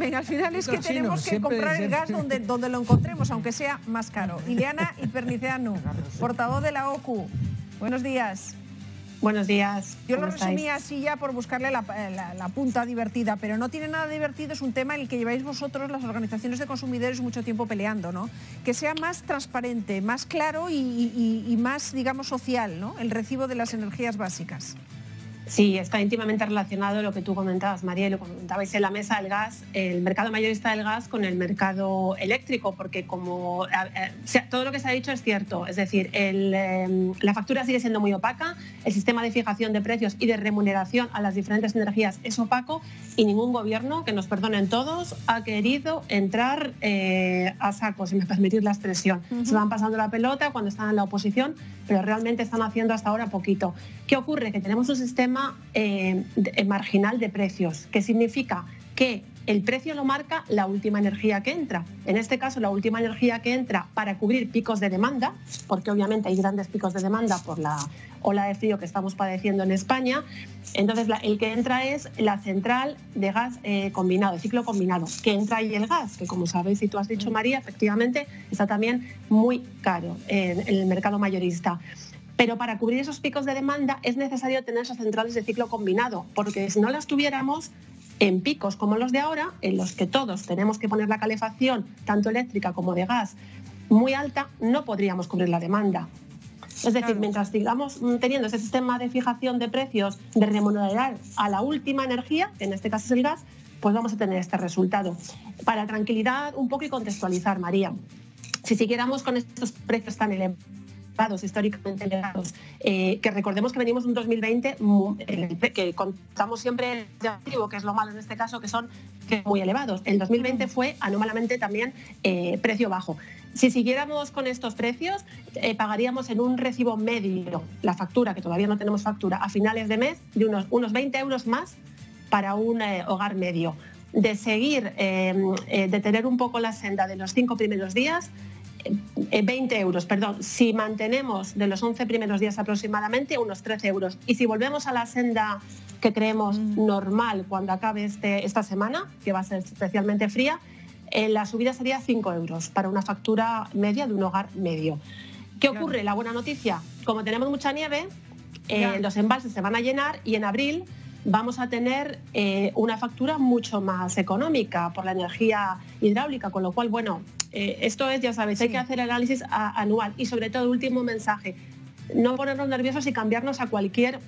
resumen al final es que tenemos que comprar el gas donde, donde lo encontremos, aunque sea más caro. Ileana Iperniciano, portavoz de la OCU. Buenos días. Buenos días. Yo lo resumía así ya por buscarle la, punta divertida, pero no tiene nada divertido, es un tema en el que lleváis vosotros, las organizaciones de consumidores, mucho tiempo peleando, ¿no? Que sea más transparente, más claro y, y más, digamos, social, ¿no? El recibo de las energías básicas. Sí, está íntimamente relacionado lo que tú comentabas, María, y lo comentabais en la mesa, el gas, el mercado mayorista del gas con el mercado eléctrico, porque como todo lo que se ha dicho es cierto, es decir, em, la factura sigue siendo muy opaca, el sistema de fijación de precios y de remuneración a las diferentes energías es opaco y ningún gobierno, que nos perdonen todos, ha querido entrar eh, a saco, si me permitís la expresión. Se van pasando la pelota cuando están en la oposición, pero realmente están haciendo hasta ahora poquito. ¿Qué ocurre? Que tenemos un sistema eh, marginal de precios, que significa que el precio lo marca la última energía que entra. En este caso, la última energía que entra para cubrir picos de demanda, porque obviamente hay grandes picos de demanda por la ola de frío que estamos padeciendo en España. Entonces, el que entra es la central de gas eh, combinado, el ciclo combinado, que entra ahí el gas, que como sabéis y tú has dicho, María, efectivamente está también muy caro en el mercado mayorista. Pero para cubrir esos picos de demanda es necesario tener esas centrales de ciclo combinado, porque si no las tuviéramos en picos como los de ahora, en los que todos tenemos que poner la calefacción, tanto eléctrica como de gas, muy alta, no podríamos cubrir la demanda. Es decir, mientras sigamos teniendo ese sistema de fijación de precios, de remunerar a la última energía, que en este caso es el gas, pues vamos a tener este resultado. Para tranquilidad un poco y contextualizar, María, si siguiéramos con estos precios tan elevados, históricamente elevados, eh, que recordemos que venimos un 2020 que contamos siempre activo, que es lo malo en este caso, que son muy elevados. El 2020 fue anómalamente también eh, precio bajo. Si siguiéramos con estos precios, eh, pagaríamos en un recibo medio la factura, que todavía no tenemos factura, a finales de mes de unos, unos 20 euros más para un hogar medio. De seguir, de tener un poco la senda de los cinco primeros días, 20 eh, euros, perdón, si mantenemos de los 11 primeros días aproximadamente unos 13 euros. Y si volvemos a la senda que creemos mm. normal cuando acabe este, esta semana, que va a ser especialmente fría, eh, la subida sería 5 euros para una factura media de un hogar medio. ¿Qué ocurre? La buena noticia, como tenemos mucha nieve, eh, los embalses se van a llenar y en abril vamos a tener una factura mucho más económica por la energía hidráulica, con lo cual, bueno, eh, esto es, ya sabéis, hay que hacer análisis anual. Y sobre todo, último mensaje, no ponernos nerviosos y cambiarnos a cualquier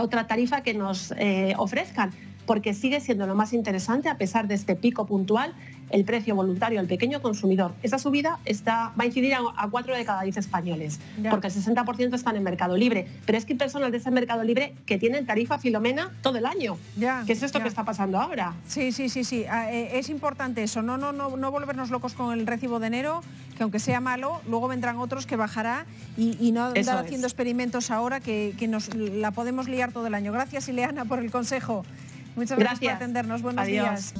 otra tarifa que nos eh, ofrezcan porque sigue siendo lo más interesante, a pesar de este pico puntual, el precio voluntario al pequeño consumidor. Esa subida está, va a incidir a, cuatro de cada diez españoles, porque el 60% están en mercado libre. Pero es que hay personas de ese mercado libre que tienen tarifa filomena todo el año. Ya, ¿Qué es esto que está pasando ahora? Sí, sí, sí, sí. Ah, eh, es importante eso, no, no, no, no volvernos locos con el recibo de enero, que aunque sea malo, luego vendrán otros que bajará y, no andar haciendo experimentos ahora que, que nos la podemos liar todo el año. Gracias, Ileana, por el consejo. Muchas gracias, por atendernos. Buenos días.